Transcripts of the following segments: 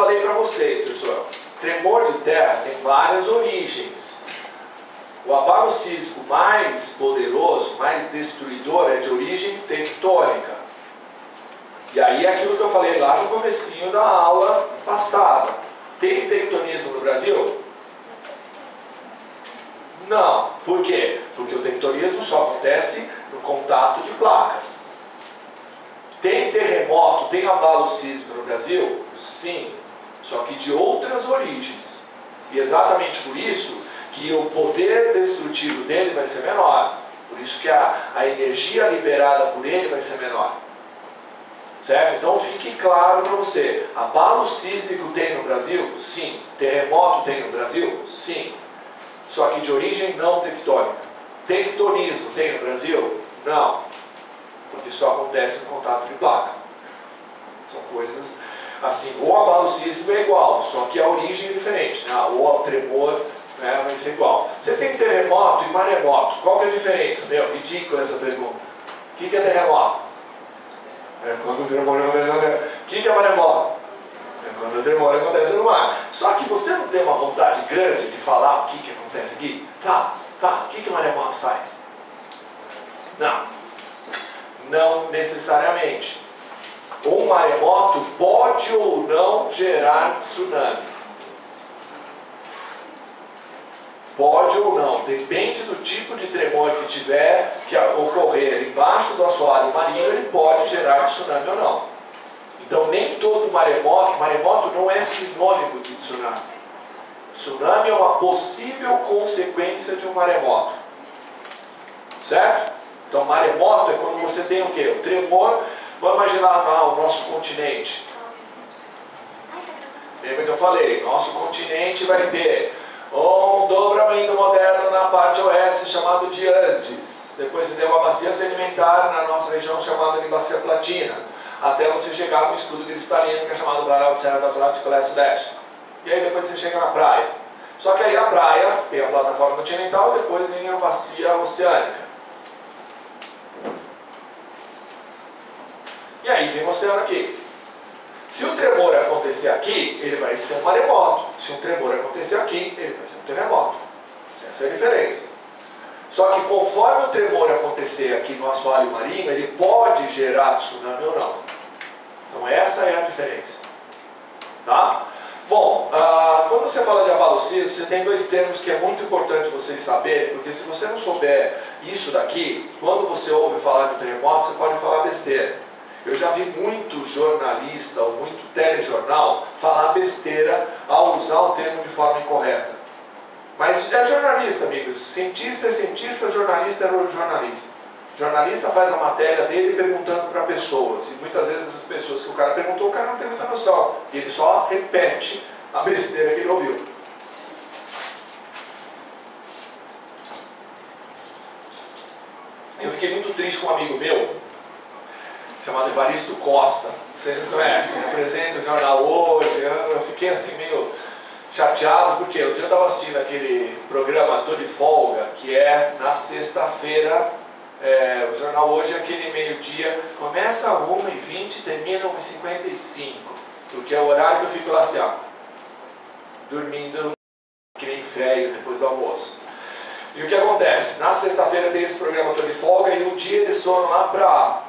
falei para vocês, pessoal. Tremor de terra tem várias origens. O abalo sísmico mais poderoso, mais destruidor, é de origem tectônica. E aí é aquilo que eu falei lá no comecinho da aula passada. Tem tectonismo no Brasil? Não. Por quê? Porque o tectonismo só acontece no contato de placas. Tem terremoto, tem abalo sísmico no Brasil? Sim. Só que de outras origens. E exatamente por isso que o poder destrutivo dele vai ser menor. Por isso que a, a energia liberada por ele vai ser menor. Certo? Então fique claro para você: abalo sísmico tem no Brasil? Sim. Terremoto tem no Brasil? Sim. Só que de origem não tectônica. Tectonismo tem no Brasil? Não. Porque só acontece no contato de placa. São coisas assim. O abalo sísmico é igual, só que a origem é diferente. Né? O tremor né, vai ser igual. Você tem terremoto e maremoto. Qual que é a diferença? Meu, ridícula essa pergunta. O que, que é terremoto? É quando o tremor acontece. O que, que é maremoto? É quando o tremor acontece no mar. Só que você não tem uma vontade grande de falar o que, que acontece aqui? Tá, tá. O que, que o maremoto faz? Não. Não necessariamente. Um maremoto pode ou não gerar tsunami. Pode ou não, depende do tipo de tremor que tiver que ocorrer embaixo do assoalho marinho, ele pode gerar tsunami ou não. Então nem todo maremoto, maremoto não é sinônimo de tsunami. Tsunami é uma possível consequência de um maremoto. Certo? Então maremoto é quando você tem o quê? O tremor, vamos imaginar lá o nosso continente. Lembra que eu falei? Nosso continente vai ter um dobramento moderno na parte oeste chamado de Andes. Depois você tem uma bacia sedimentar na nossa região chamada de bacia platina. Até você chegar no estudo cristalino que é chamado Planalto de Serra do Atlântico Leste-Sudeste. E aí depois você chega na praia. Só que aí a praia tem a plataforma continental, depois vem a bacia oceânica. E aí vem o oceano aqui. Se o tremor acontecer aqui, ele vai ser um maremoto. Se um tremor acontecer aqui, ele vai ser um terremoto. Essa é a diferença. Só que conforme o tremor acontecer aqui no assoalho marinho, ele pode gerar tsunami ou não. Então essa é a diferença. Tá? Bom, ah, quando você fala de abalo sísmico, você tem dois termos que é muito importante vocês saberem, porque se você não souber isso daqui, quando você ouve falar de terremoto, você pode falar besteira. Eu já vi muito jornalista ou muito telejornal falar besteira ao usar o termo de forma incorreta. Mas é jornalista, amigos. Cientista é cientista, jornalista é jornalista. Jornalista faz a matéria dele perguntando para pessoas. E muitas vezes as pessoas que o cara perguntou, o cara não tem muita noção. E ele só repete a besteira que ele ouviu. Eu fiquei muito triste com um amigo meu, chamado Evaristo Costa. Vocês conhecem, apresenta o jornal hoje. Eu fiquei assim meio chateado, porque eu estava assistindo aquele programa Tô de Folga, que é na sexta-feira. É, o jornal hoje é aquele meio-dia, começa às 1h20 termina às 1h55, porque é o horário que eu fico lá assim, ó, dormindo que nem velho depois do almoço. E o que acontece? Na sexta-feira tem esse programa Tô de Folga e um dia eles foram lá para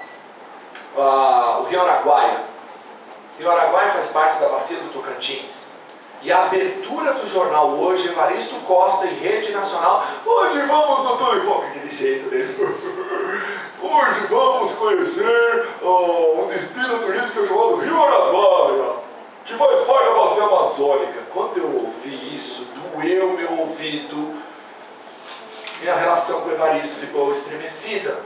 uh, o Rio Araguaia. O Rio Araguaia faz parte da bacia do Tocantins. E a abertura do jornal hoje, Evaristo Costa em rede nacional. Hoje vamos Tudo Bom, aquele jeito dele. Hoje vamos conhecer um destino turístico chamado Rio Araguaia, que faz parte da bacia amazônica. Quando eu ouvi isso, doeu meu ouvido. Minha relação com o Evaristo ficou estremecida.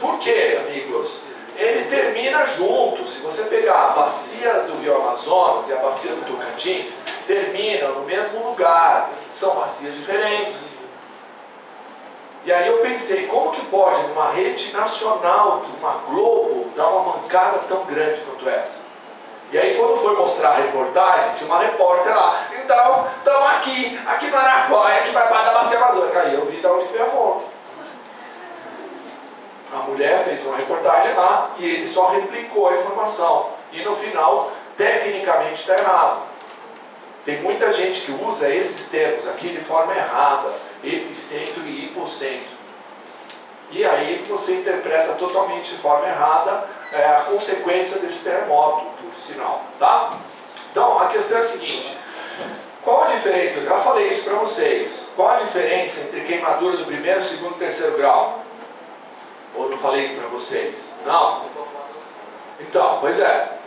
Por quê, amigos? Ele termina junto. Se você pegar a bacia do Rio Amazonas e a bacia do Tocantins, terminam no mesmo lugar. São bacias diferentes. E aí eu pensei, como que pode uma rede nacional, uma Globo, dar uma mancada tão grande quanto essa? E aí quando foi mostrar a reportagem, tinha uma repórter lá, então, estamos aqui, aqui no Araguaia, que vai para da bacia amazônica. Aí eu vi de onde veio a fonte. A mulher fez uma reportagem lá e ele só replicou a informação. E no final tecnicamente está errado. Tem muita gente que usa esses termos aqui de forma errada, epicentro e hipocentro. E aí você interpreta totalmente de forma errada é, a consequência desse terremoto, por sinal, tá? Então, a questão é a seguinte, qual a diferença? Eu já falei isso para vocês. Qual a diferença entre queimadura do primeiro, segundo e terceiro grau? Ou não falei para vocês? Não? Então, pois é.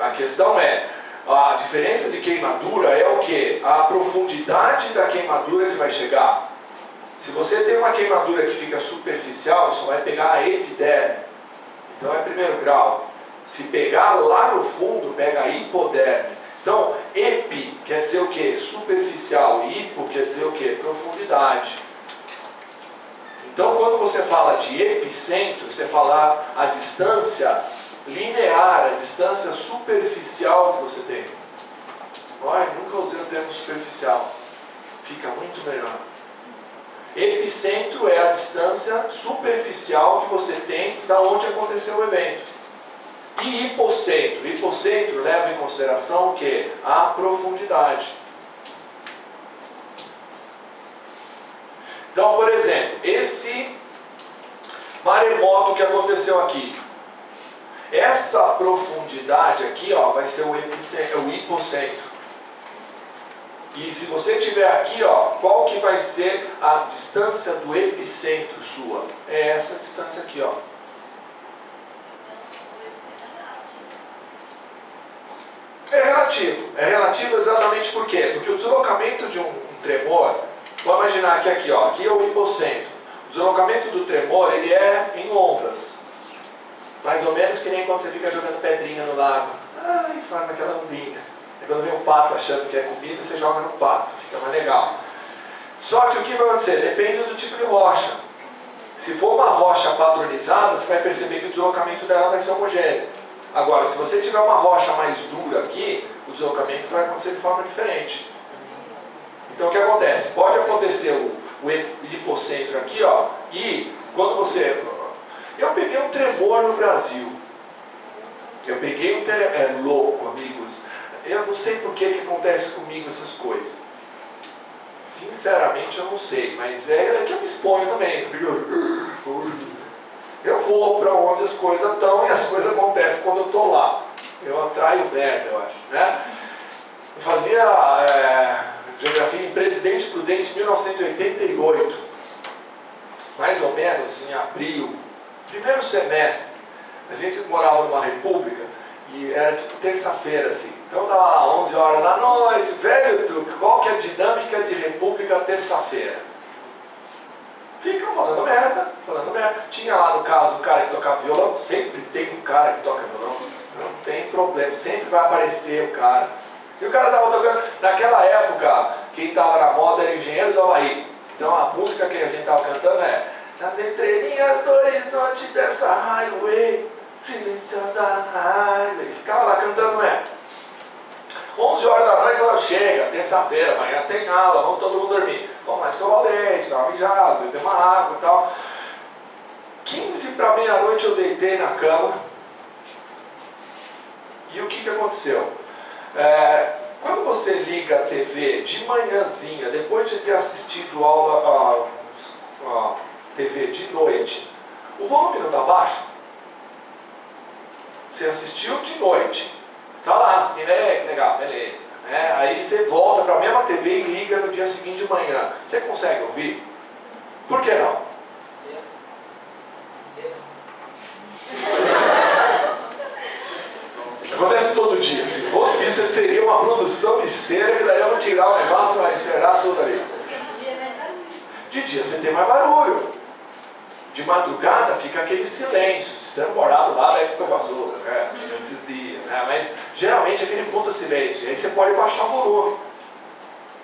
A questão é, a diferença de queimadura é o que? A profundidade da queimadura que vai chegar. Se você tem uma queimadura que fica superficial, só vai pegar a epiderme. Então é primeiro grau. Se pegar lá no fundo, pega a hipoderme. Então, epi quer dizer o que? Superficial. Hipo quer dizer o que? Profundidade. Então, quando você fala de epicentro, você fala a distância linear, a distância superficial que você tem. Ai, nunca usei o termo superficial. Fica muito melhor. Epicentro é a distância superficial que você tem da onde aconteceu o evento. E hipocentro. Hipocentro leva em consideração o que? A profundidade. Então, por exemplo, esse maremoto que aconteceu aqui, essa profundidade aqui ó, vai ser o, epicentro, o hipocentro. E se você tiver aqui, ó, qual que vai ser a distância do epicentro sua? É essa distância aqui, ó. É relativo. É relativo exatamente por quê? Porque o deslocamento de um, um tremor, vamos imaginar que aqui, ó, aqui é o hipocentro. O deslocamento do tremor, ele é em ondas. Mais ou menos que nem quando você fica jogando pedrinha no lago. Ai, faz aquela ondinha. E quando vem um pato achando que é comida, você joga no pato. Fica mais legal. Só que o que vai acontecer? Depende do tipo de rocha. Se for uma rocha padronizada, você vai perceber que o deslocamento dela vai ser homogêneo. Agora, se você tiver uma rocha mais dura aqui, o deslocamento vai acontecer de forma diferente. Então o que acontece? Pode acontecer o, hipocentro aqui, ó, e quando você eu peguei um tremor no Brasil. Eu peguei um tremor. É louco, amigos. Eu não sei por que, que acontece comigo essas coisas. Sinceramente, eu não sei. Mas é que eu me exponho também. Eu vou para onde as coisas estão e as coisas acontecem quando eu estou lá. Eu atraio merda, eu acho. Né? Eu fazia é, geografia em Presidente Prudente 1988. Mais ou menos em abril Primeiro semestre, a gente morava numa república e era tipo terça-feira assim. Então dava 11 horas da noite, velho tu, qual que é a dinâmica de república terça-feira? Ficam falando merda, falando merda. Tinha lá no caso o cara que tocava violão, sempre tem um cara que toca violão, não tem problema, sempre vai aparecer o cara. E o cara estava tocando, naquela época, quem estava na moda era Engenheiros do Havaí. Então a música que a gente estava cantando é nas entrelinhas do horizonte dessa highway, silenciosa highway. Ficava lá cantando, é. 11 horas da noite ela chega, terça-feira, amanhã tem aula, vamos todo mundo dormir. Vamos lá escovar o leite, dar uma beber uma água e tal. 15 para meia-noite eu deitei na cama. E o que, que aconteceu? É, quando você liga a TV de manhãzinha, depois de ter assistido aula, a, a, TV de noite, o volume não está baixo? Você assistiu de noite, tá lá, assim, né? Legal, beleza. Né? Aí você volta para a mesma TV e liga no dia seguinte de manhã. Você consegue ouvir? Por que não? Acontece todo dia. Se fosse isso, seria uma produção de esteira que daí eu vou tirar o negócio e vai encerrar tudo ali. De dia você tem mais barulho. De madrugada fica aquele silêncio. Se você morado lá da Expo Bazooka, né? nesses dias. Né? Mas geralmente aquele puta silêncio. E aí você pode baixar o volume.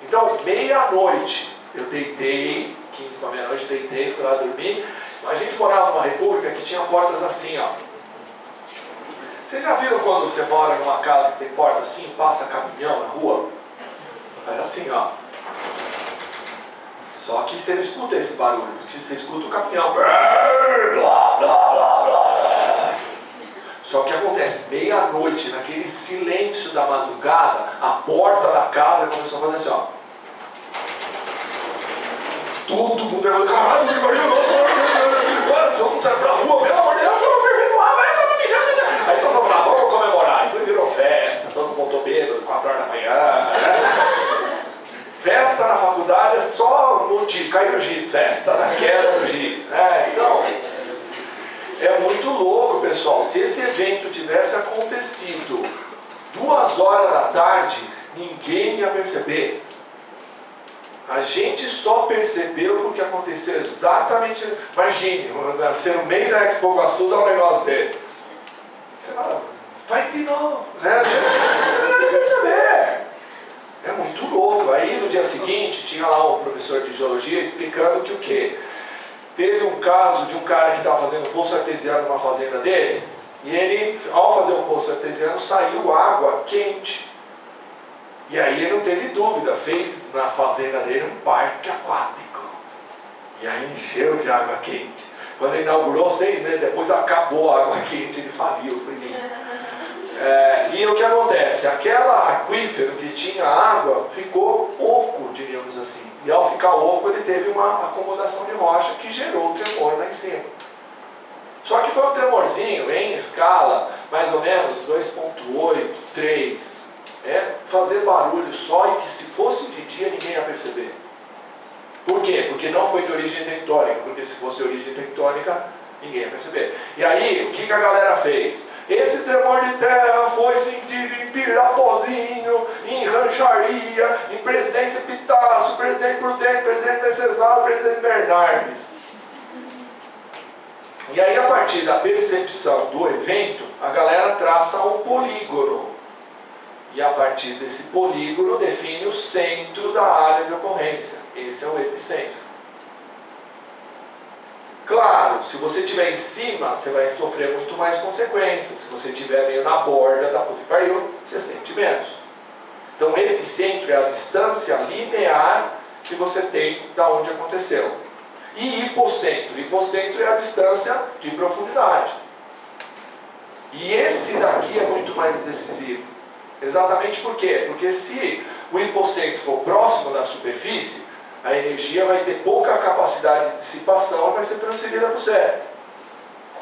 Então, meia-noite, eu deitei, 15 para meia-noite, deitei, fui lá dormir. A gente morava numa república que tinha portas assim, ó. Vocês já viram quando você mora numa casa que tem porta assim, passa caminhão na rua? Era assim, ó. Só que você não escuta esse barulho, porque você escuta o caminhão. Blá, blá, blá, blá. Só que acontece, meia-noite, naquele silêncio da madrugada, a porta da casa começou a fazer assim, ó. Todo mundo perguntou, caralho, imagina, nossa, todo mundo sai pra rua, pelo amor de Deus, eu fervendo lá, vai, tá mijando. Aí todo mundo falou, vamos comemorar. E foi, virou festa, todo mundo voltou bêbado, 4 horas da manhã, né? Festa na faculdade é só no tiro, caiu o giz, festa na queda do giz, né? Então, é muito louco, pessoal. Se esse evento tivesse acontecido duas horas da tarde, ninguém ia perceber. A gente só percebeu porque aconteceu exatamente. Imagine, ser no meio da Expo Iguaçu dar um negócio desses. Você fala, faz de novo. Né? Você não ia perceber. É muito louco. Aí no dia seguinte tinha lá um professor de geologia explicando que o quê? Teve um caso de um cara que estava fazendo um poço artesiano numa fazenda dele, e ele, ao fazer um poço artesiano, saiu água quente. E aí ele não teve dúvida, fez na fazenda dele um parque aquático. E aí encheu de água quente. Quando ele inaugurou, seis meses depois, acabou a água quente, ele faliu. É, e o que acontece? Aquela aquífero que tinha água ficou oco, diríamos assim. E ao ficar oco, ele teve uma acomodação de rocha que gerou o tremor lá em cima. Só que foi um tremorzinho em escala, mais ou menos 2.8, 3 é fazer barulho só e que se fosse de dia ninguém ia perceber. Por quê? Porque não foi de origem tectônica, porque se fosse de origem tectônica, ninguém ia perceber. E aí, o que, que a galera fez? Esse tremor de terra foi sentido em Pirapozinho, em Rancharia, em Presidência Pitácio, Presidente Prudente, Presidente Necessário, Presidente Bernardes. E aí, a partir da percepção do evento, a galera traça um polígono e a partir desse polígono define o centro da área de ocorrência. Esse é o epicentro. Claro, se você estiver em cima, você vai sofrer muito mais consequências. Se você estiver meio na borda da puta que caiu, você sente menos. Então, epicentro é a distância linear que você tem da onde aconteceu. E hipocentro? Hipocentro é a distância de profundidade. E esse daqui é muito mais decisivo. Exatamente por quê? Porque se o hipocentro for próximo da superfície, a energia vai ter pouca capacidade de dissipação e vai ser transferida para o cérebro.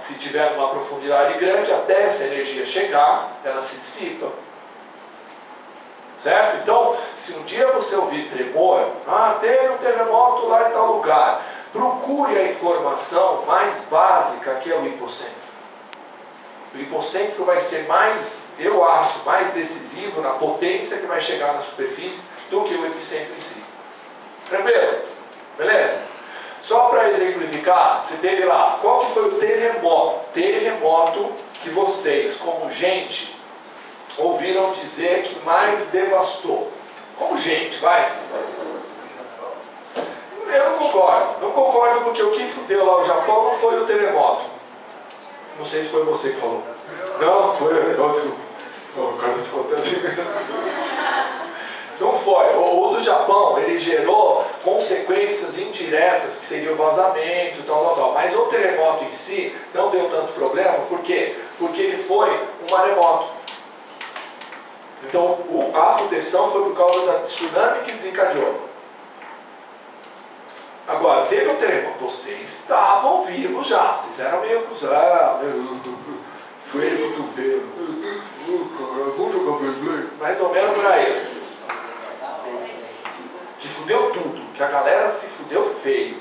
Se tiver uma profundidade grande, até essa energia chegar, ela se dissipa. Certo? Então, se um dia você ouvir tremor, ah, teve um terremoto lá em tal lugar, procure a informação mais básica que é o hipocentro. O hipocentro vai ser mais eu acho, mais decisivo na potência que vai chegar na superfície do que o epicentro em si. Tranquilo? Beleza? Só para exemplificar, você teve lá, qual que foi o terremoto? Terremoto que vocês, como gente, ouviram dizer que mais devastou. Como gente, vai. Eu não concordo. Não concordo porque o que fudeu lá o Japão não foi o terremoto. Não sei se foi você que falou. Não, foi outro. O cara ficou até assim. Não foi. O, do Japão, ele gerou consequências indiretas, que seria o vazamento, tal, tal, tal. Mas o terremoto em si não deu tanto problema, por quê? Porque ele foi um maremoto. Então, a proteção foi por causa da tsunami que desencadeou. Agora, teve um terremoto, vocês estavam vivos já, vocês eram meio cuzão, joelho, cotovelo. Mais ou menos por aí. Fudeu tudo. Que a galera se fudeu feio.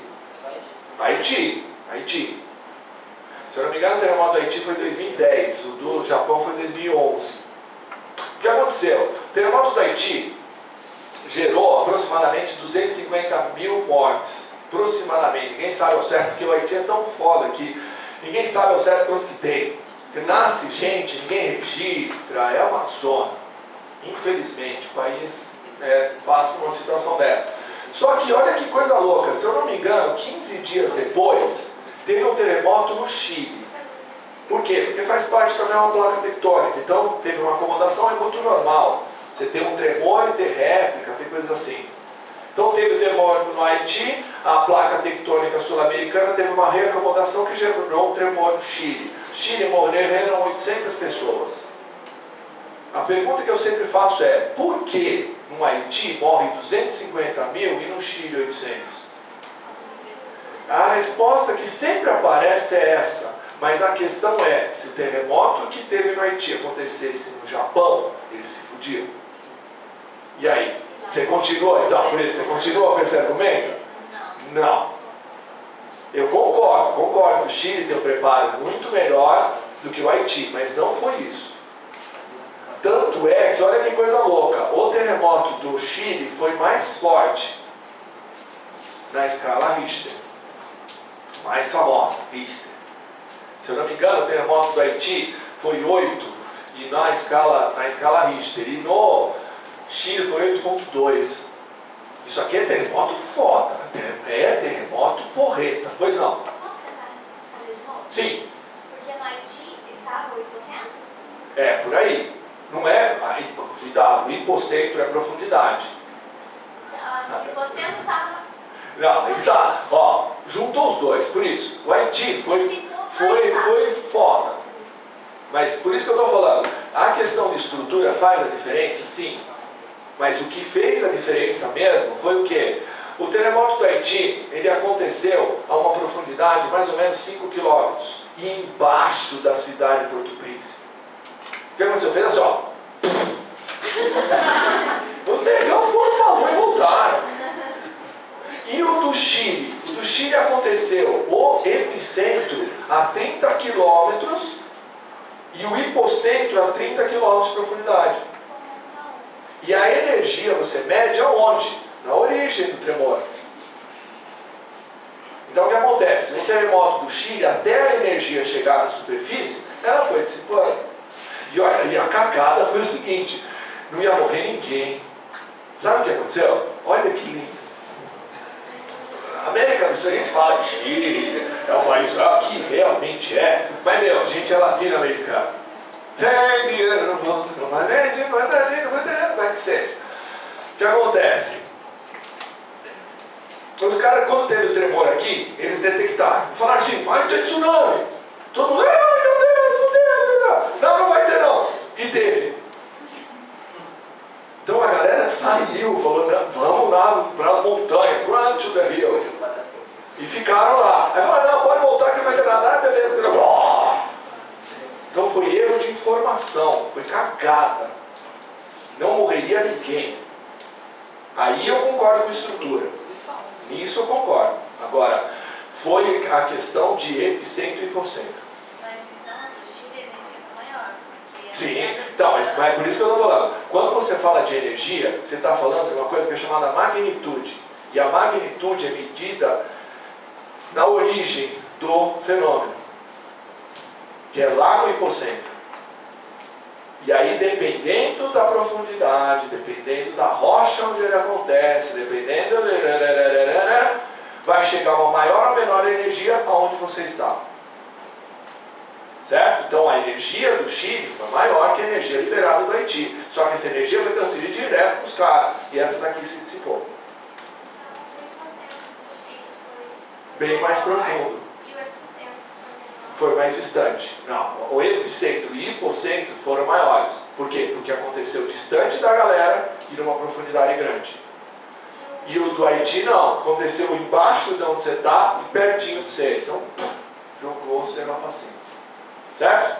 Haiti. Haiti. Se eu não me engano, o terremoto do Haiti foi em 2010. O do Japão foi em 2011. O que aconteceu? O terremoto do Haiti gerou aproximadamente 250 mil mortes. Aproximadamente. Ninguém sabe ao certo, porque o Haiti é tão foda que ninguém sabe ao certo quantos que tem. Porque nasce gente, ninguém registra, é uma zona. Infelizmente, o país é, passa por uma situação dessa. Só que olha que coisa louca, se eu não me engano, 15 dias depois, teve um terremoto no Chile. Por quê? Porque faz parte também uma placa tectônica. Então, teve uma acomodação, é muito normal. Você tem um tremor e ter réplica, tem coisas assim. Então teve o tremor no Haiti, a placa tectônica sul-americana teve uma reacomodação que gerou um tremor no Chile. Chile morreram 800 pessoas. A pergunta que eu sempre faço é: por que no Haiti morre 250 mil e no Chile 800? A resposta que sempre aparece é essa. Mas a questão é: se o terremoto que teve no Haiti acontecesse no Japão, eles se fudiam. E aí? Você continua, então, por isso, você continua com esse argumento? Não. Eu concordo, concordo. O Chile tem um preparo muito melhor do que o Haiti, mas não foi isso. Tanto é que, olha que coisa louca, o terremoto do Chile foi mais forte na escala Richter. Mais famosa, Richter. Se eu não me engano, o terremoto do Haiti foi 8 e na escala, na escala Richter. E no Chile foi 8.2. Isso aqui é terremoto foda. É terremoto porreta. Pois não. Posso tentar responder de novo? Sim, Porque no Haiti estava 8%? é por aí. Não é, aí, cuidado, hipocentro é profundidade. Ah, você não estava. Não, aí tá, ó, juntou os dois, por isso. O Haiti foi, foi, foi foda. Mas por isso que eu estou falando, a questão de estrutura faz a diferença? Sim. Mas o que fez a diferença mesmo foi o quê? O terremoto do Haiti, ele aconteceu a uma profundidade de mais ou menos 5 quilômetros, embaixo da cidade de Porto Príncipe. Que aconteceu? Fez assim, ó. Os negão foram pra rua e voltaram. E o do Chile? O do Chile aconteceu o epicentro a 30 quilômetros e o hipocentro a 30 quilômetros de profundidade. E a energia você mede aonde? Na origem do tremor. Então o que acontece? No terremoto do Chile, até a energia chegar na superfície, ela foi dissipando. E, e a cagada foi o seguinte: não ia morrer ninguém. Sabe o que aconteceu? Olha que lindo. A América do Sul, a gente fala que Chile é um país ah, que realmente é, mas meu, a gente é latino-americano. Tem dinheiro no bolso, não vai nem de manda dinheiro, manda vai que seja. O que acontece? Os caras, quando teve o tremor aqui, eles detectaram. Falaram assim, vai ter tsunami. Todo mundo, ai meu Deus, meu Deus, meu Deus. Não, não vai ter não. E teve. Então a galera saiu, falou, "Não, vamos lá para as montanhas, run to the hill. E ficaram lá. Aí falaram, não, pode voltar que vai ter nada, ah, beleza. Então foi erro de informação, foi cagada. Não morreria ninguém. Aí eu concordo com a estrutura. Nisso eu concordo. Agora, foi a questão de epicentro e hipocentro. Mas então o Chile a energia está maior. porque Sim, a- então, mas, é por isso que eu estou falando. Quando você fala de energia, você está falando de uma coisa que é chamada magnitude. E a magnitude é medida na origem do fenômeno, que é lá no hipocentro. E aí, dependendo da profundidade, dependendo da rocha onde ele acontece, dependendo. Vai chegar uma maior ou menor energia aonde você está. Então a energia do Chile foi maior que a energia liberada do Haiti. Só que essa energia foi transferida direto para os caras. E essa daqui se dissipou. Bem mais profundo. O Foi mais distante. Não, o epicentro e hipocentro foram maiores. Por quê? Porque aconteceu distante da galera e numa profundidade grande. E o do Haiti não, aconteceu embaixo de onde você está e pertinho de você. Então, jogou você para cima. Certo?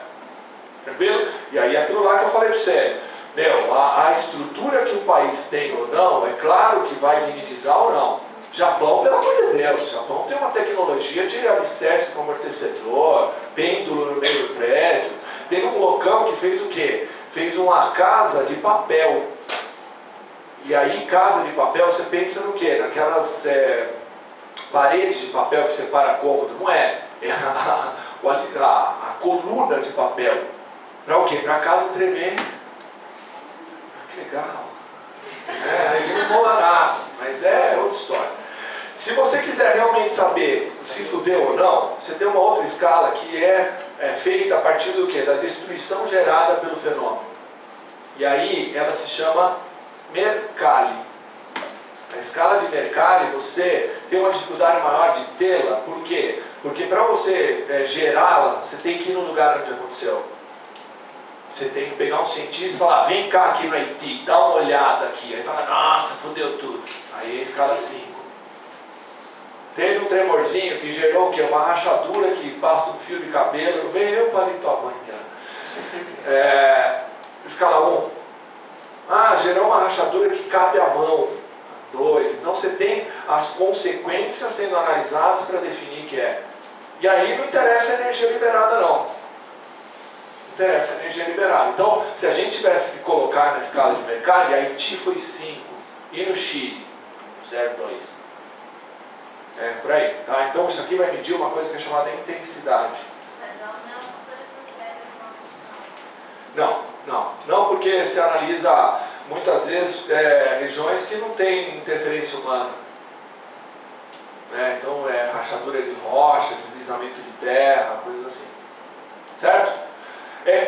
Tranquilo? E aí aquilo lá que eu falei para você. Meu, a, a estrutura que o país tem ou não, é claro que vai minimizar ou não. Japão, pelo amor de Deus, Japão tem uma tecnologia de alicerce com amortecedor, pêndulo no meio do prédio. Teve um loucão que fez o quê? Fez uma casa de papel. E aí, casa de papel, você pensa no quê? Naquelas é, paredes de papel que separa cômodo. Não é. É a, a, a coluna de papel. Para o quê? Para a casa tremer. Que legal. É, aí não nada. Mas é outra história. Se você quiser realmente saber se fudeu ou não, você tem uma outra escala que é, é feita a partir do quê? Da destruição gerada pelo fenômeno. E aí ela se chama Mercalli. Na escala de Mercalli, você tem uma dificuldade maior de tê-la, por quê? Porque para você é, gerá-la, você tem que ir no lugar onde aconteceu. Você tem que pegar um cientista e falar, vem cá aqui no Haiti, dá uma olhada aqui. Aí fala, nossa, fodeu tudo. Aí é a escala 5. Teve um tremorzinho que gerou o quê? Uma rachadura que passa um fio de cabelo. Meu palito amanhã. É, escala 1. Ah, gerou uma rachadura que cabe a mão. 2. Então você tem as consequências sendo analisadas para definir o que é. E aí não interessa a energia liberada não. Não interessa a energia liberada. Então, se a gente tivesse que colocar na escala de Mercalli, Haiti foi 5. E no Chile, 0,2. É, por aí. Tá? Então isso aqui vai medir uma coisa que é chamada intensidade. Mas ela não é uma coisa social, não. Não, não. Não porque se analisa muitas vezes é, regiões que não têm interferência humana. Né? Então é rachadura de rocha, deslizamento de terra, coisas assim. Certo? É